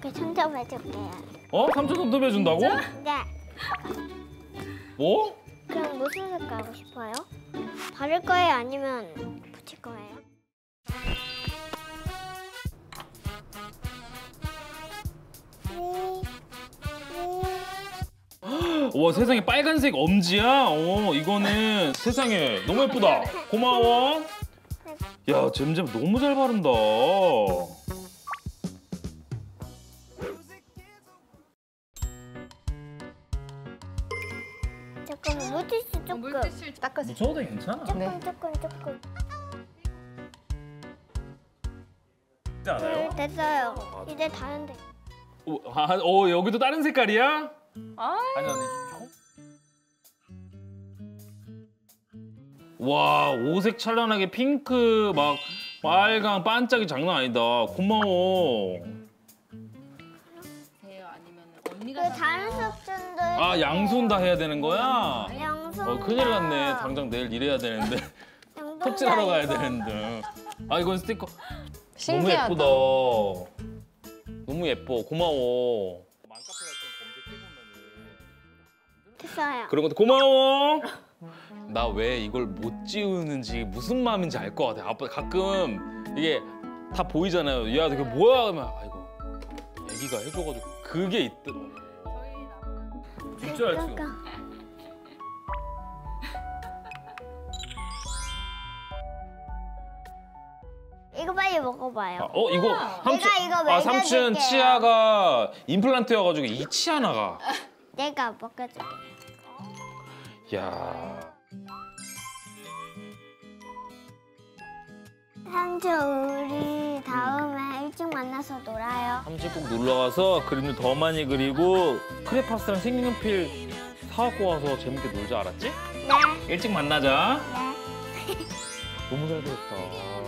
그 손잡아줄게요. 어? 삼촌 손톱 해준다고? 네. 뭐? 그럼 무슨 색깔 하고 싶어요? 바를 거예요? 아니면 붙일 거예요? 네. 와 세상에 빨간색 엄지야? 어 이거는 세상에 너무 예쁘다. 고마워. 야 잼잼 너무 잘 바른다. 잠깐만 물티슈 조금. 물티슈 닦아서 묻혀도 괜찮아. 조금 네. 조금 조금. 않아요? 네, 됐어요. 이제 다른데. 어, 아, 어 여기도 다른 색깔이야? 아 아니 아니. 와 오색 찬란하게 핑크 막 빨강 반짝이 장난 아니다. 고마워. 돼요 아니면 그 언니가 다른 숙제들. 아 양손 다 해야 되는 거야? 양손. 어 큰일 났네. 당장 내일 일해야 되는데 톱질하러 가야 되는데. 아 이건 스티커 신기하다. 너무 예쁘다. 너무 예뻐. 고마워. 맘카페 같은 검색해 보면은 됐어요. 그런 것도 고마워. 나 왜 이걸 못 지우는지 무슨 마음인지 알 것 같아. 아빠 가끔 이게 다 보이잖아요. 야, 이게 뭐야? 하면 아이고 애기가 해줘가지고 그게 있더라고. 진짜 알 수가. 이거 빨리 먹어봐요. 아, 어 이거 삼촌 이거 아 삼촌 먹여줄게요. 치아가 임플란트여가지고 이 치아 나가. 내가 먹여줄게. 야. 삼촌 우리 만나서 놀아요. 삼촌 꼭 놀러 가서 그림을 더 많이 그리고 크레파스랑 색연필 사갖고 와서 재밌게 놀자 알았지? 네. 일찍 만나자. 네. 너무 잘 그렸다.